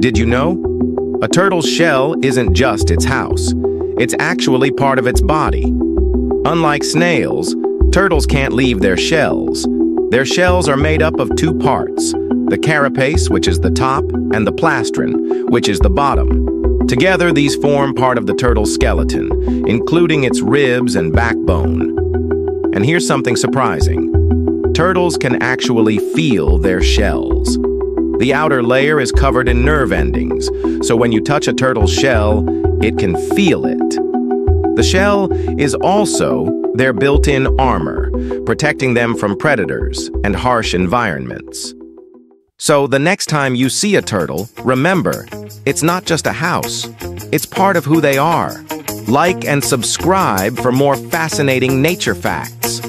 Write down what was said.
Did you know? A turtle's shell isn't just its house. It's actually part of its body. Unlike snails, turtles can't leave their shells. Their shells are made up of two parts, the carapace, which is the top, and the plastron, which is the bottom. Together, these form part of the turtle's skeleton, including its ribs and backbone. And here's something surprising. Turtles can actually feel their shells. The outer layer is covered in nerve endings, so when you touch a turtle's shell, it can feel it. The shell is also their built-in armor, protecting them from predators and harsh environments. So the next time you see a turtle, remember, it's not just a house. It's part of who they are. Like and subscribe for more fascinating nature facts.